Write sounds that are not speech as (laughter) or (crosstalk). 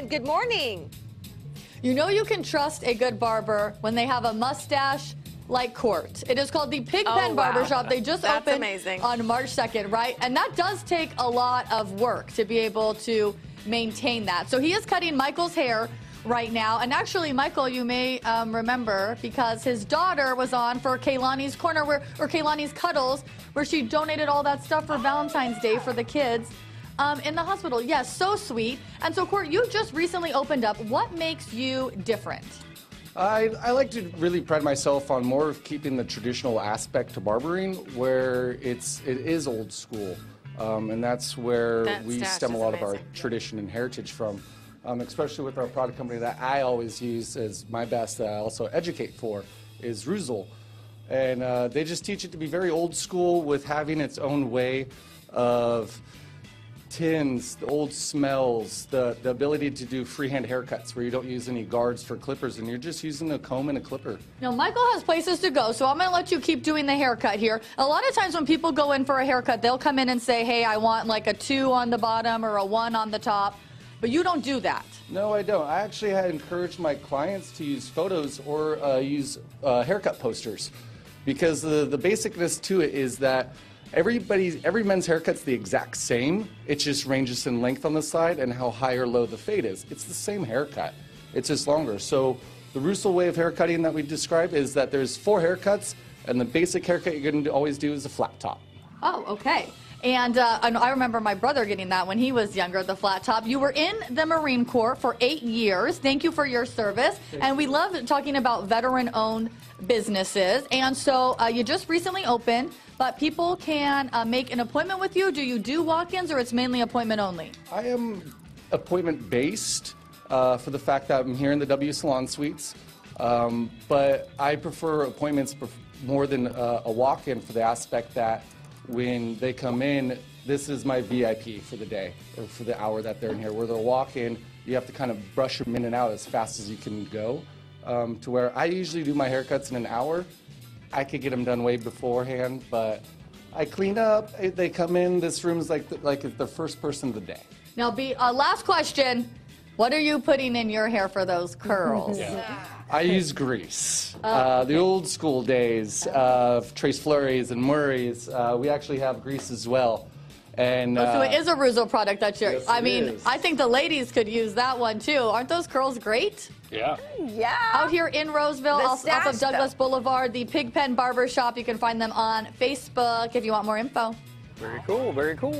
Kristen. Good morning. You know you can trust a good barber when they have a mustache like Court. It is called the Pigpen Oh, wow. Barbershop. They just That's opened amazing. on March 2nd, right? And that does take a lot of work to be able to maintain that. So he is cutting Michael's hair right now. And actually, Michael, you may um, remember because his daughter was on for Kaylani's Corner where, or Kaylani's Cuddles, where she donated all that stuff for Valentine's Day for the kids. Um, in the hospital, yes, so sweet. And so, Court, you just recently opened up. What makes you different? I, I like to really pride myself on more of keeping the traditional aspect to barbering, where it's it is old school, um, and that's where That we stem a is lot of our tradition and heritage from. Um, especially with our product company that I always use as my best, that I also educate for, is Reuzel, and uh, they just teach it to be very old school with having its own way of tins, the old smells, the, the ability to do freehand haircuts where you don't use any guards for clippers and you're just using a comb and a clipper. Now, Michael has places to go, so I'm going to let you keep doing the haircut here. A lot of times when people go in for a haircut, they'll come in and say, hey, I want like a two on the bottom or a one on the top, but you don't do that. No, I don't. I actually had encouraged my clients to use photos or uh, use uh, haircut posters because the, the basicness to it is that everybody's every men's haircut's the exact same. It just ranges in length on the side and how high or low the fade is. It's the same haircut. It's just longer. So the Reuzel way of haircutting that we describe is that there's four haircuts and the basic haircut you're going to always do is a flat top. Oh, okay. And, uh, and I remember my brother getting that when he was younger, at the flat top. You were in the Marine Corps for eight years. Thank you for your service. And we love talking about veteran owned businesses. And so uh, you just recently opened, but people can uh, make an appointment with you. Do you do walk ins or it's mainly appointment only? I am appointment based uh, for the fact that I'm here in the W Salon Suites, um, but I prefer appointments more than uh, a walk in for the aspect that when they come in, this is my VIP for the day or for the hour that they're in here. Where they'll walk in, you have to kind of brush them in and out as fast as you can go. Um, to where I usually do my haircuts in an hour. I could get them done way beforehand, but I clean up. They come in. This room's like the, like the first person of the day. Now, be uh, last question. What are you putting in your hair for those curls? (laughs) I use grease. Uh, the old school days of Trace Flurries and Murray's. Uh, we actually have grease as well. And Oh, so uh, it is a Reuzel product that you're. Yes, I mean, is. I think the ladies could use that one too. Aren't those curls great? yeah. Yeah. Out here in Roseville, off, off of Douglas though. Boulevard, the Pigpen Barber Shop. You can find them on Facebook if you want more info. Very cool, very cool.